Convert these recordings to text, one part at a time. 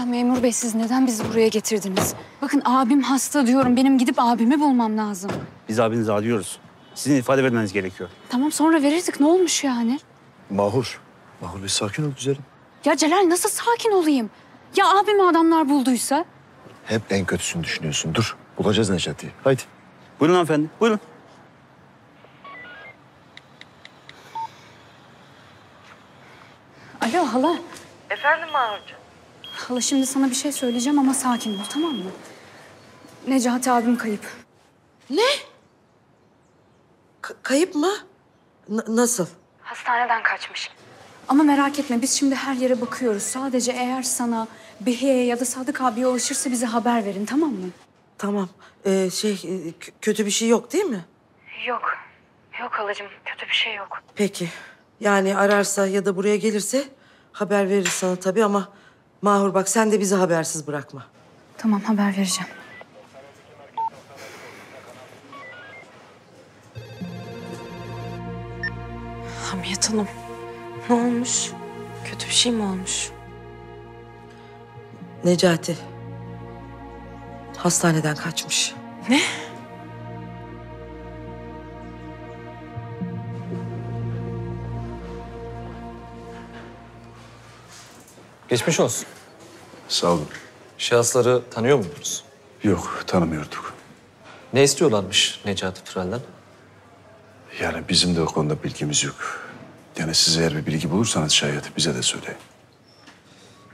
Ya memur bey siz neden bizi buraya getirdiniz? Bakın abim hasta diyorum. Benim gidip abimi bulmam lazım. Biz abinizi arıyoruz. Sizin ifade vermeniz gerekiyor. Tamam sonra verirdik. Ne olmuş yani? Mahur. Mahur bir sakin ol güzelim. Ya Celal nasıl sakin olayım? Ya abimi adamlar bulduysa? Hep en kötüsünü düşünüyorsun. Dur. Bulacağız Necati'yi. Haydi. Buyurun hanımefendi. Buyurun. Alo hala. Efendim Mahurcuğum? Hala şimdi sana bir şey söyleyeceğim ama sakin ol tamam mı? Necati abim kayıp. K- kayıp mı? N- nasıl? Hastaneden kaçmış. Ama merak etme biz şimdi her yere bakıyoruz. Sadece eğer sana Behiye ya da Sadık abiye ulaşırsa bize haber verin tamam mı? Tamam. Ee, şey e, kötü bir şey yok değil mi? Yok. Yok halacığım kötü bir şey yok. Peki. Yani ararsa ya da buraya gelirse haber veririz sana tabii ama Mahur bak sen de bizi habersiz bırakma. Tamam haber vereceğim. Hamiyet Hanım. Ne olmuş? Kötü bir şey mi olmuş? Necati hastaneden kaçmış. Geçmiş olsun. Sağ olun. Şahısları tanıyor muydunuz? Yok tanımıyorduk. Ne istiyorlarmış Necati Pürel'den? Yani bizim de o konuda bilgimiz yok. Yani siz eğer bir bilgi bulursanız şayet bize de söyleyin.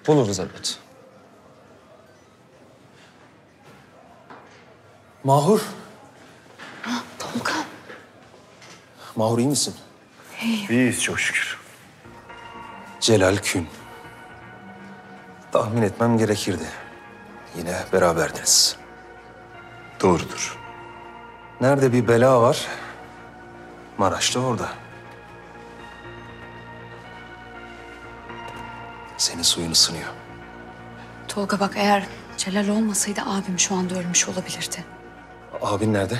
Buluruz elbet. Mahur. Tolga. Mahur iyi misin? İyiyiz çok şükür. Celal Kün. Tahmin etmem gerekirdi. Yine beraberdiniz. Doğrudur. Nerede bir bela var, Maraş'ta orada. Senin suyun ısınıyor. Tolga bak eğer Celal olmasaydı abim şu anda ölmüş olabilirdi. Abin nerede?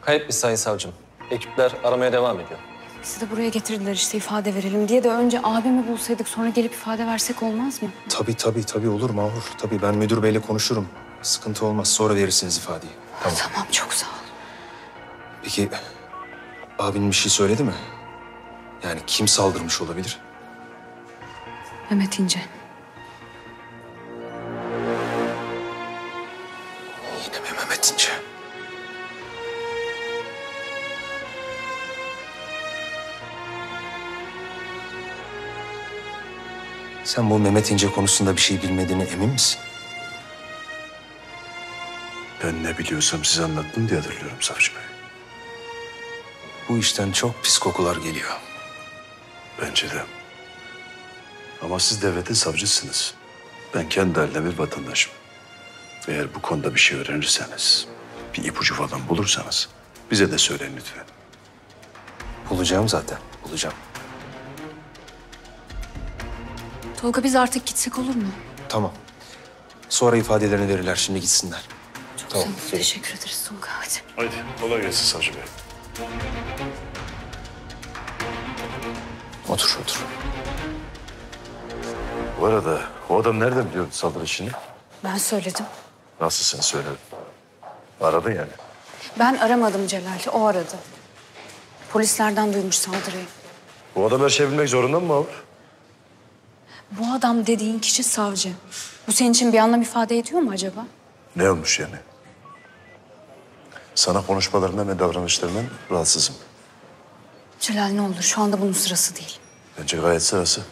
Kayıp bir sayın savcım. Ekipler aramaya devam ediyor. Bizi de buraya getirdiler işte ifade verelim diye de önce abimi bulsaydık sonra gelip ifade versek olmaz mı? Tabii tabii tabii olur Mahur. Tabii ben müdür beyle konuşurum. Sıkıntı olmaz sonra verirsiniz ifadeyi. Tamam. Tamam çok sağ ol. Peki abin bir şey söyledi mi? Yani kim saldırmış olabilir? Mehmet İnce. Sen bu Mehmet İnce konusunda bir şey bilmediğine emin misin? Ben ne biliyorsam size anlattım diye hatırlıyorum Savcı Bey. Bu işten çok pis kokular geliyor. Bence de. Ama siz devletin savcısınız. Ben kendi haline bir vatandaşım. Eğer bu konuda bir şey öğrenirseniz, bir ipucu falan bulursanız bize de söyleyin lütfen. Bulacağım zaten, bulacağım. Tolga biz artık gitsek olur mu? Tamam. Sonra ifadelerini verirler, şimdi gitsinler. Çok Tamam, gelin. Teşekkür ederiz Tolga hadi. Haydi kolay gelsin Savcı Bey. Otur, otur. Bu arada o adam nereden biliyordu saldırı işini? Ben söyledim. Nasıl sen söyledin? Aradı yani. Ben aramadım Celal'i o aradı. Polislerden duymuş saldırıyı. Bu adam her şeyi bilmek zorunda mı Mahur? Bu adam dediğin kişi savcı. Bu senin için bir anlam ifade ediyor mu acaba? Ne olmuş yani? Sana konuşmalarından ve davranışlarından rahatsızım. Celal ne olur şu anda bunun sırası değil. Bence gayet sırası.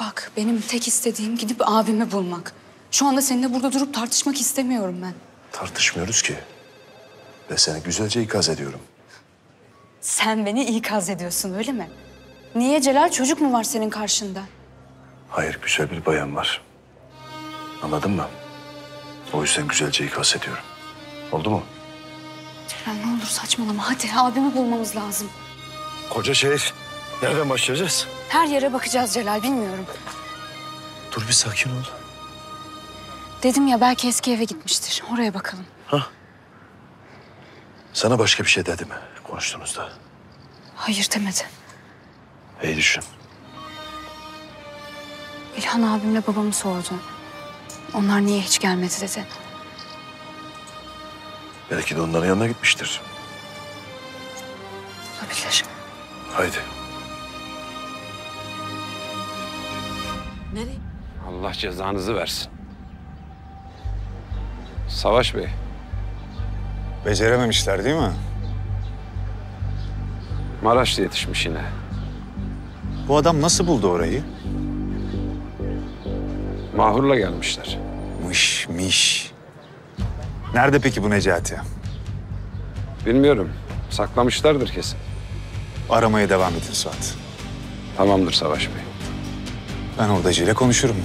Bak benim tek istediğim gidip abimi bulmak. Şu anda seninle burada durup tartışmak istemiyorum ben. Tartışmıyoruz ki. Ve seni güzelce ikaz ediyorum. Sen beni ikaz ediyorsun öyle mi? Niye Celal çocuk mu var senin karşında? Hayır, güzel bir bayan var. Anladın mı? O yüzden güzelce ikaz ediyorum. Oldu mu? Celal ne olur saçmalama hadi abimi bulmamız lazım. Koca şehir. Nereden başlayacağız? Her yere bakacağız Celal bilmiyorum. Dur bir sakin ol. Dedim ya belki eski eve gitmiştir. Oraya bakalım. Sana başka bir şey dedi mi konuştuğunuzda? Hayır demedi. İyi düşün. İlhan abimle babamı sordu. Onlar niye hiç gelmedi dedi. Belki de onların yanına gitmiştir. Olabilir. Haydi. Nereye? Allah cezanızı versin. Savaş Bey, Becerememişler değil mi? Maraş'ta yetişmiş yine. Bu adam nasıl buldu orayı? Mahur'la gelmişler. Mış miş. Nerede peki bu Necati? Bilmiyorum, saklamışlardır kesin. Aramaya devam edin Suat. Tamamdır Savaş Bey. Ben hurdacıyla konuşurum.